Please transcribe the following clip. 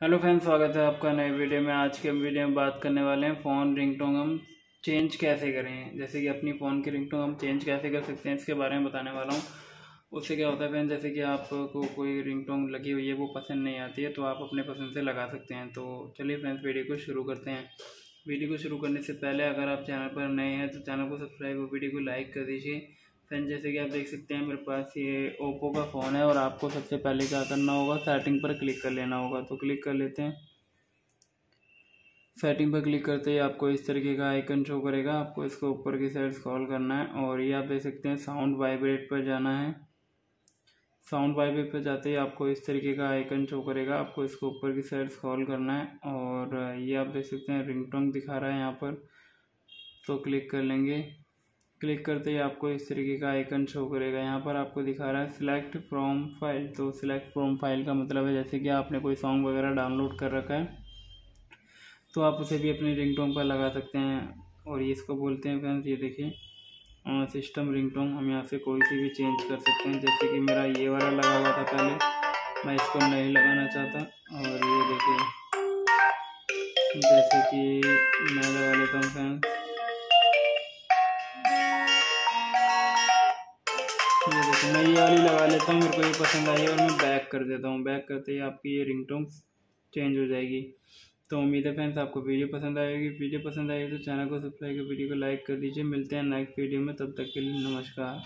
Hello friends, स्वागत है आपका नए वीडियो में। आज के वीडियो में बात करने वाले हैं फ़ोन रिंगटोन हम चेंज कैसे करें। जैसे कि अपनी फ़ोन की रिंगटोन हम चेंज कैसे कर सकते हैं, इसके बारे में बताने वाला हूँ। उससे क्या होता है फ्रेंड जैसे कि आपको कोई रिंगटोन लगी हुई है, वो पसंद नहीं आती है तो आप अपने पसंद से लगा सकते हैं। तो चलिए फ्रेंड्स, वीडियो को शुरू करते हैं। वीडियो को शुरू करने से पहले अगर आप चैनल पर नए हैं तो चैनल को सब्सक्राइब और वीडियो को लाइक कर दीजिए। फ्रेंड जैसे कि आप देख सकते हैं, मेरे पास ये ओप्पो का फ़ोन है और आपको सबसे पहले क्या करना होगा सेटिंग पर क्लिक कर लेना होगा। तो क्लिक कर लेते हैं। सेटिंग पर क्लिक करते ही आपको इस तरीके का आइकन शो करेगा। आपको इसको ऊपर की साइड स्क्रॉल करना है और ये आप देख सकते हैं साउंड वाइब्रेट पर जाना है। साउंड वाइब्रेट पर जाते ही आपको इस तरीके का आइकन शो करेगा। आपको इसको ऊपर की साइड स्क्रॉल करना है और ये आप देख सकते हैं रिंगटोन दिखा रहा है यहाँ पर। तो क्लिक कर लेंगे। क्लिक करते ही आपको इस तरीके का आइकन शो करेगा। यहाँ पर आपको दिखा रहा है सिलेक्ट फ्रॉम फ़ाइल तो सिलेक्ट फ्रॉम फ़ाइल का मतलब है जैसे कि आपने कोई सॉन्ग वगैरह डाउनलोड कर रखा है तो आप उसे भी अपनी रिंगटोन पर लगा सकते हैं। और ये इसको बोलते हैं फ्रेंड्स ये देखिए सिस्टम रिंगटोन हम यहाँ से कोई सी भी चेंज कर सकते हैं। जैसे कि मेरा ये वाला लगा हुआ था पहले, मैं इसको नहीं लगाना चाहता। और ये देखिए, जैसे कि मैं लगा लेता हूँ फ्रेंड्स ये देखो, मैं ये वाली लगा लेता हूँ, मेरे को ये पसंद आई है और मैं बैक कर देता हूँ। बैक करते ही आपकी ये रिंगटोन चेंज हो जाएगी। तो उम्मीद है फ्रेंड्स आपको वीडियो पसंद आएगी। वीडियो पसंद आएगी तो चैनल को सब्सक्राइब कर वीडियो को लाइक कर दीजिए। मिलते हैं नेक्स्ट वीडियो में, तब तक के लिए नमस्कार।